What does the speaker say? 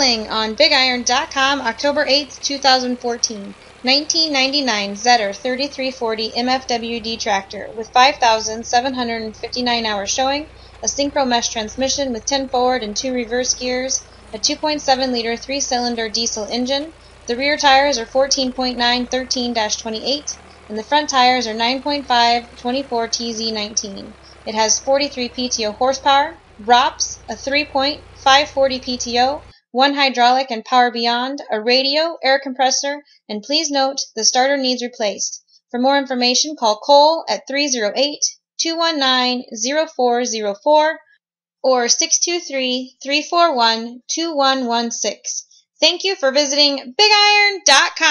selling on BigIron.com October 8th, 2014. 1999 Zetor 3340 MFWD tractor with 5,759 hours showing, a synchro mesh transmission with 10 forward and 2 reverse gears, a 2.7 liter 3 cylinder diesel engine. The rear tires are 14.9 13 28, and the front tires are 9.5 24 TZ19. It has 43 PTO horsepower, ROPS, a 3.540 PTO, one hydraulic and power beyond, a radio, air compressor, and please note the starter needs replaced. For more information, call Cole at 308-219-0404 or 623-341-2116. Thank you for visiting BigIron.com.